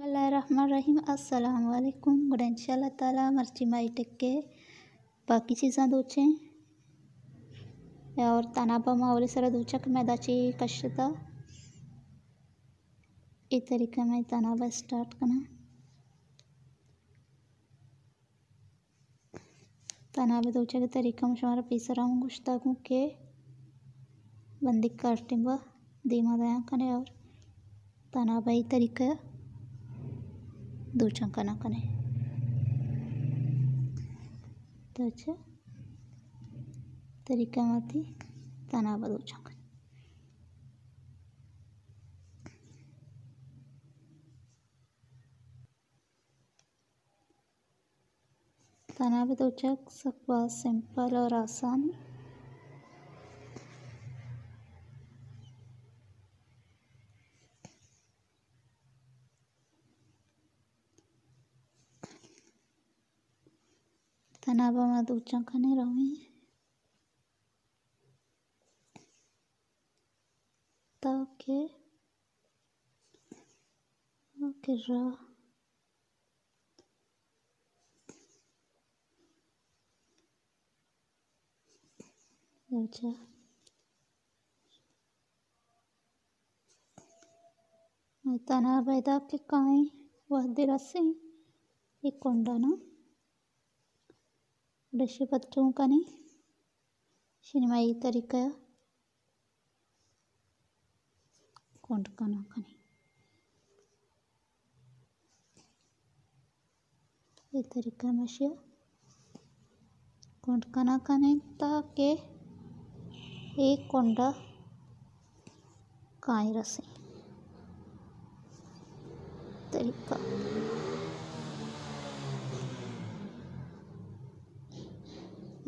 अस्सलाम वालेकुम गुड इंशाल्लाह ताला, मर्ची माई टेक्के बाकी चीज़ा दोचे और तनाबा मावली सर दूचक मैदाची कशता ಈ तरीका में तनाबा स्टार्ट करना। तनाबा दूचा के तरीका में शुमारा पीसरा हूँ गुश्ताकू के। बंदी काटिंबा धीमा दया कने और तनाबा ही तरीका duuchankanakkane tacha tarikamati tanaba duuchankane तनाब दोचक सकवा सिंपल और आसान खानाबामा दूध चखने रहे तब के ओके र एउटा तना बैदा के कहीं वह दिरसी एक कोंडा ना? ब्रश पत्तों का ने सिनेमाई तरीका කොඩ්ගනකන ඉතරිකමශය කොඩ්ගනකනෙන්තාගේ ඒ කොන්ඩ කායිරසේ තරිකා.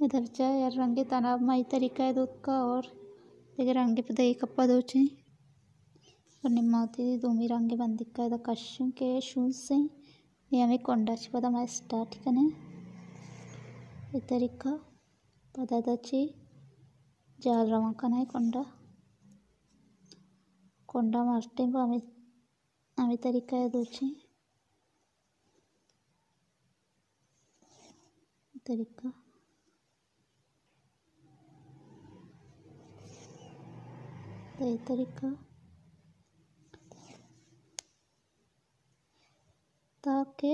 इधर चाहे रंगे तनाव माई तरीका है दूध का और देखिए रंगे पे दही कप्पा दो चे और निम्माती दूमी रंगे बंदी का इधर कश्यों के शूज से ये हमें कोंडा ची पता मैं स्टार्ट करने ये तरीका पता था ची जाल रवा करना है कोंडा कोंडा मारते हैं हमें આવી તરીકાએ દોચી તરીકા तो ये तरीका ताके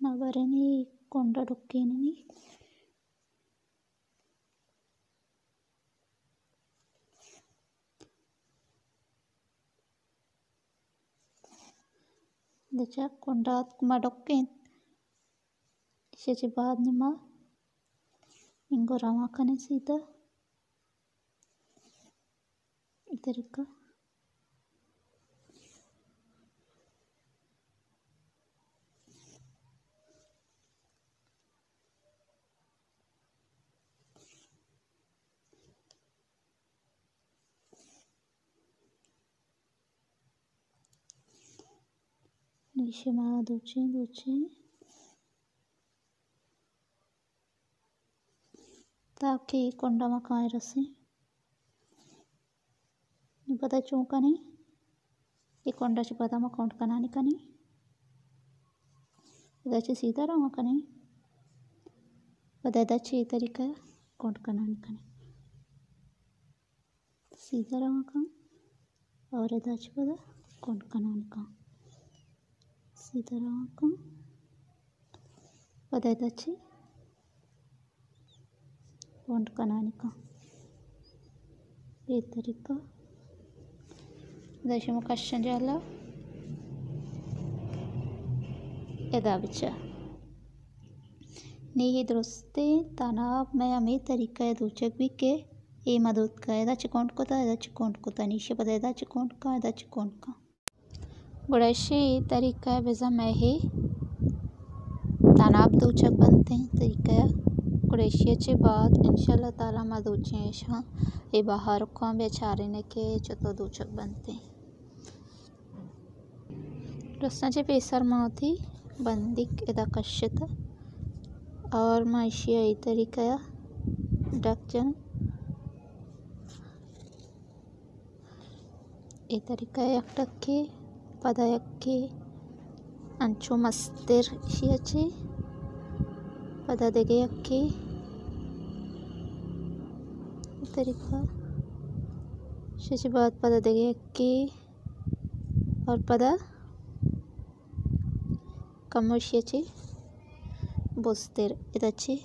ನವರಣಿ ಕೊಂಡಡುಕ್ಕೇನಿ de Dejak Konrad kumadokin. Isheji baad nima. Ingo Ramakane Sita. Idarika. Chamada Dutin Dutin. ताकि कोंडा मकाए रसे पता चौका नहीं? ये कोंडा ची पता मैं काउंट करना नहीं? कनी इधर सीधा रहा कनी पता इधर ची तरीका काउंट करना नहीं। कनी सीधा रहा का और इधर पता काउंट करना नहीं का। సీతారామకం పదైతే వచ్చి వంట కణానిక పేదరిక దశమ కష్టజాల यदाविच दुरुस्ते तनाव में अमी तरीका है भी के। ए मदद का यदा चिकोंट को था यदा चिकोंट को नीचे पता यदा चिकोंट यदा चिकोंट गुड़ैशी तरीका बेजा मैं ही तनाब दूचक बनते हैं तरीका गुड़ैशियाचे बाद इंशाल्लाह ताला मा दूचे शां ये बाहर को बेचारे ने के चतो दूचक बनते हैं रस्नाचे पेसर मावती बंदिक एदा कश्यत और माशिया तरीका ढक এই তরিকায় একটাকে ಪದಯಕ್ಕೆ ಅಂಚು ಮಸ್ತಿರ್ ಶಿಯಚೆ ಪದ ತೆಗೆಯಕ್ಕೆ तरीका शिशि बाद पदा देंगे कि और पदा कमर्शिय ची बोस्तेर इधर ची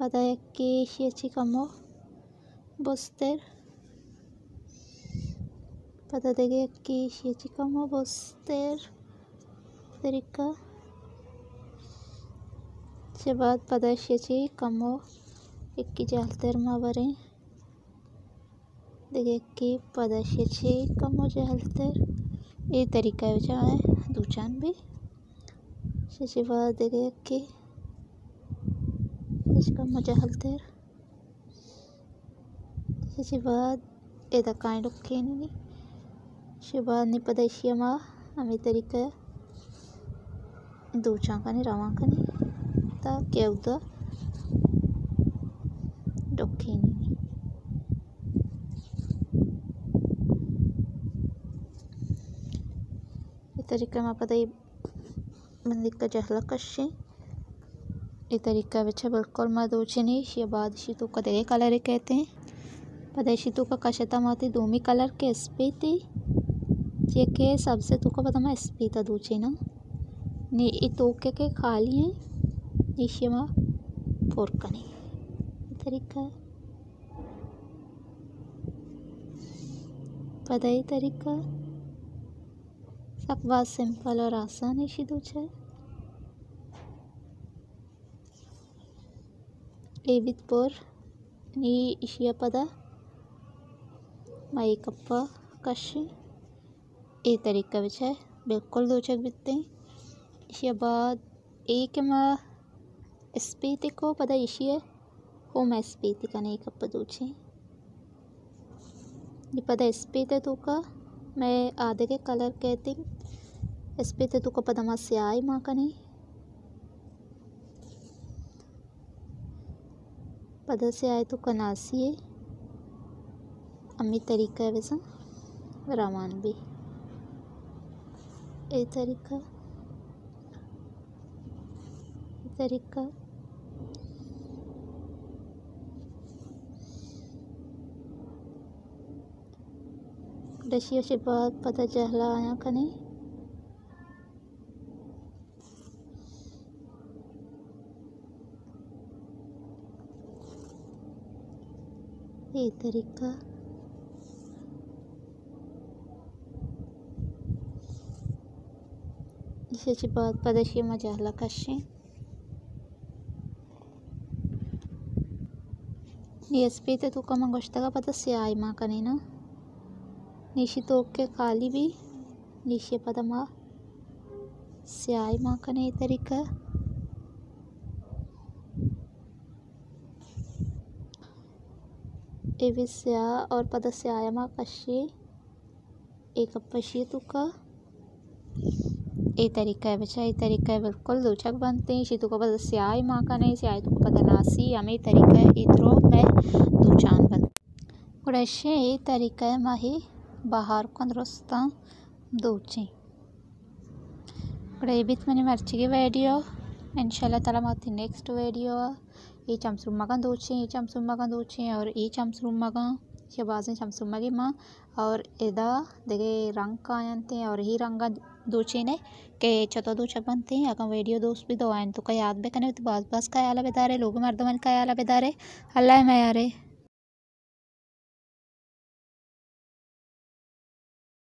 पदा एक की कमो बोस्तेर पता देखे Shichikomo was there. तरीका से बाद पदाशी कमो इक्की जहलतर मावरे देखे कि पदाशी कमो जहलतर ये तरीका है दूचान भी। से बाद देखे कि कमो जहलतर से बाद ये तो कांड नहीं। शिबाद नि पदाशिया हमें तरीका duuchankani rawankani ta kewda dokkinini ये तरीका में पता मंदिर का जहला कश्य ये तरीका बच्चा बिल्कुल मदोचे नहीं ये बाद शीतु का देखे कलर कहते हैं पता शीतु का कशता माती दोमी कलर के स्पीति ಏಕೆ ಸಬ್ಸೆ ತೂಕ ಬದಮ ಸ್ಪೀತ ದೂಚೇನ ನೀ ಈ ತೂಕಕ್ಕೆ ಖಾಲಿ ನಿಶ್ಯಮ ಪೋರ್ಕಣಿ ತರಿಕ पता ही तरीका सब बात सिंपल और आसान ऐसी दूसरा एवित पोर नी इशिया पदा माई कप्पा कशी ये तरीका बच्चे बिल्कुल दो चक बीतते हैं। इसके बाद एक माँ एस पी ते को, पता इसी है? वो मैं पी ते का नहीं कप दूचे ये पता एस पी ते तो का, मैं आधे के कलर कहती एस पी ते तो का पता मास आए माँ का नहीं। पता से आए तो कनासी है। अम्मी तरीका है वैसा। रामान भी। तरीका तरीका। से बाद पता चला आया कने तरीका। इसे बाद पदशी मजाला कशें Niespite tuka mangoshtaga pada siai ma kanina. Nishi toke खाली भी नीचे पदमा स्याई माँ का नहीं तरीका एविस्या और पद स्याय माँ कशी एक पशी तुका ये तरीका है बच्चा, ये तरीका है, बिल्कुल दूचक बनते हैं। शीतु को पता स्याय माँ का नहीं स्याय को पता ना नासी हमें तरीका है इधरों में दूचान बनते कुड़ैशे ये तो तरीका है माही बाहर को दुरुस्ता दूची इकड़े बीत तो मैंने मर्ची वीडियो इनशाला तला मत नेक्स्ट वीडियो, ये चमसरूमा का दूची ये चमसरूमा का दूची और ये चमसरूमा का की माँ और इदा देखे रंग का आयंते और ही रंग दूचीने के चतो दूचक बनते हैं अगर वीडियो दोस्त भी दो आए तो कई याद भी कने तो बास बास का आला बेदारे लोग मर्दमन का आला बेदारे अल्लाह मैं यारे